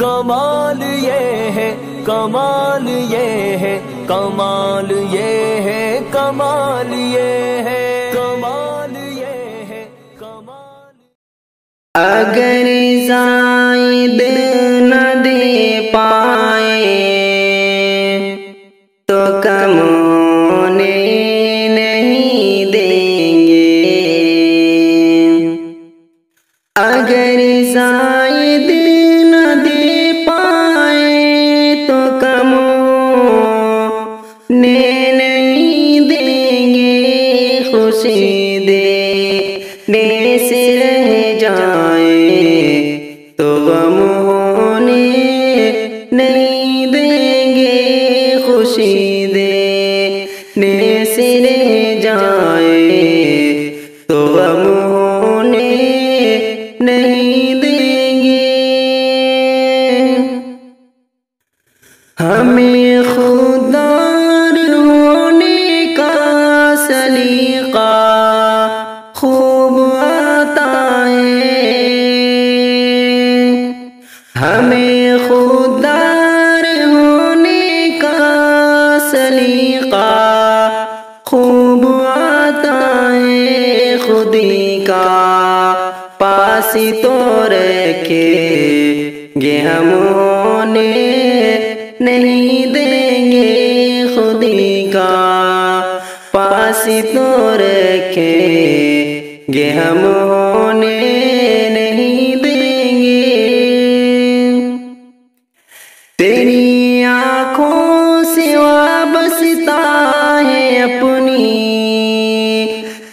कमाल ये है, कमाल ये है, कमाल ये है, कमाल ये है, कमाल ये है, कमाल अगर जायद न दे पाए तो कमोने नहीं देंगे। अगर देंगे खुशी दे ने से रह जाए तो गम होने नहीं देंगे खुशी दे ने से पासी तो रखे गे हम होने नहीं देंगे खुदी का। पासी तो रखे गे हम होने नहीं देंगे। तेरी आँखों से वाबसता है अपनी।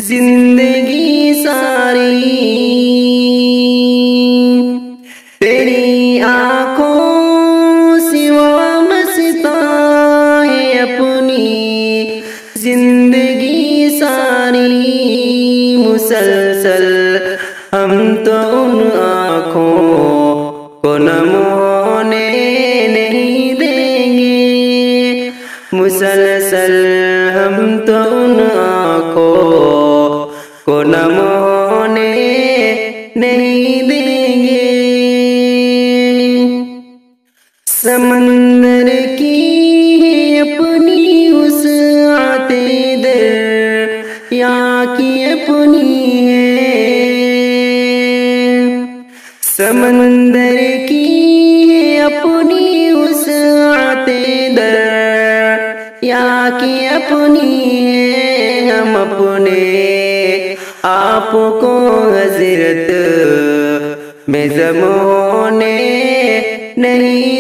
ज़िंदगी तेरी आँखों से वाबसता है अपनी ज़िंदगी सारी मुसलसल। हम तो उन आँखों को नमोने नहीं देंगे। मुसलसल हम तो उन आँखों को नमोने समंदर की अपनी उस आते दर, यहाँ की अपनी है। समंदर की अपनी उस आते दर, यहाँ की अपनी है। हम अपने आप को हज़रत में जमोने नहीं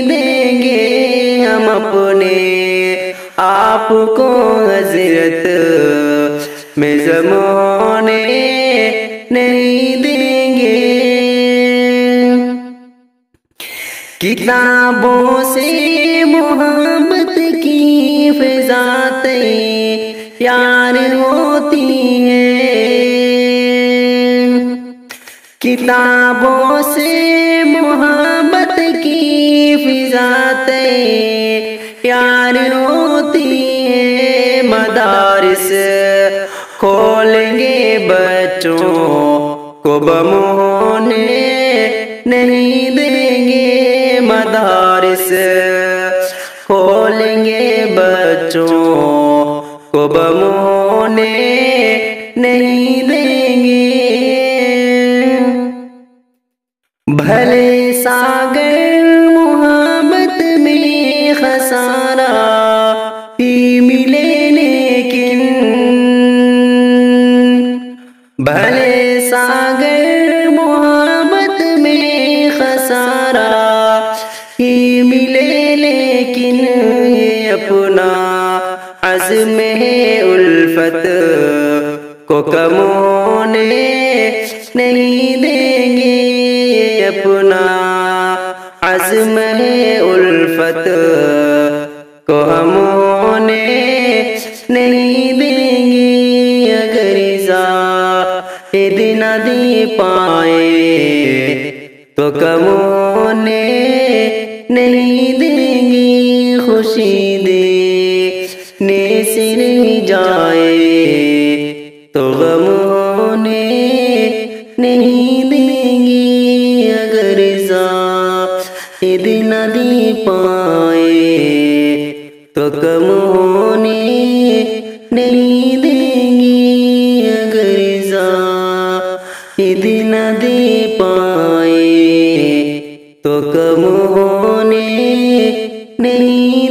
आप को हज़रत में जमोने नहीं देंगे। किताबों से मोहब्बत की फिजाते प्यार होती है। किताबों से मोहब्बत की फिजाते प्यार होती मदारिस खोलेंगे बच्चों को बम होने नहीं देंगे मदारिस खोलेंगे बच्चों को बम होने नहीं सागर मोहब्बत में खसारा। ही मिले लेकिन ये अपना अज़्म उल्फत को कम होने नहीं देंगे ये अपना अज़्म उल्फत को हम होने नहीं दी पाए। तो कम होने नहीं देंगे खुशी दे ने सिर जाए। तो गम होने नहीं देंगे अगर जा दिन पाए। तो कम होने नहीं दिन दे पाए तो कम होने नहीं